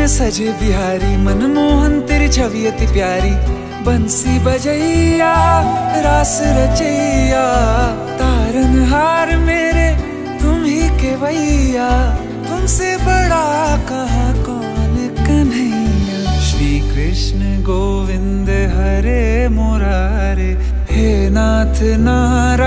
में सजे बिहारी, मनमोहन तेरी छवि अति प्यारी। बंसी बजैया, रास रचैया तारन हार मेरे, तुम ही के भैया तुमसे बड़ा कहा कौन कन्हैया? श्री कृष्ण गोविंद हरे मुरारे, हे नाथ नारायण।